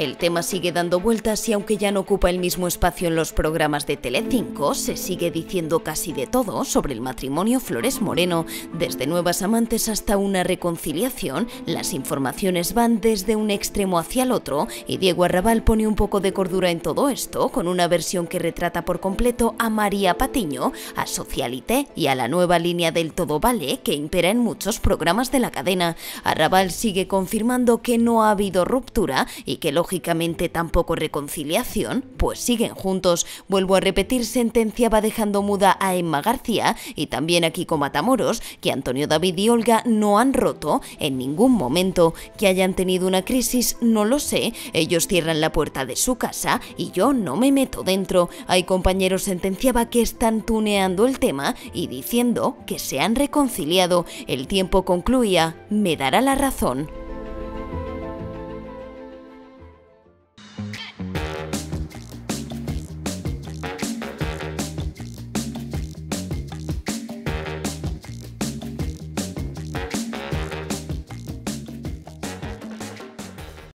El tema sigue dando vueltas y aunque ya no ocupa el mismo espacio en los programas de Telecinco, se sigue diciendo casi de todo sobre el matrimonio Flores Moreno, desde nuevas amantes hasta una reconciliación. Las informaciones van desde un extremo hacia el otro y Diego Arrabal pone un poco de cordura en todo esto con una versión que retrata por completo a María Patiño, a Socialité y a la nueva línea del todo vale que impera en muchos programas de la cadena. Arrabal sigue confirmando que no ha habido ruptura y que lógicamente tampoco reconciliación, pues siguen juntos. Vuelvo a repetir, sentencia va dejando muda a Emma García y también a Kiko Matamoros, que Antonio David y Olga no han roto en ningún momento. Que hayan tenido una crisis, no lo sé. Ellos cierran la puerta de su casa y yo no me meto dentro. Hay compañeros sentenciaba que están tuneando el tema y diciendo que se han reconciliado. El tiempo concluía, me dará la razón.